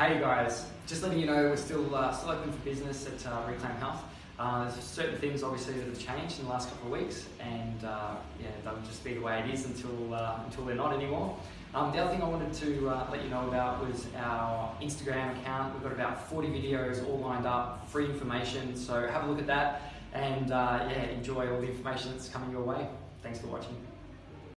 Hey guys, just letting you know we're still uh, still open for business at uh, Reclaim Health. Uh, there's certain things obviously that have changed in the last couple of weeks, and uh, yeah, they'll just be the way it is until uh, until they're not anymore. Um, the other thing I wanted to uh, let you know about was our Instagram account. We've got about 40 videos all lined up, free information. So have a look at that, and yeah, enjoy all the information that's coming your way. Thanks for watching.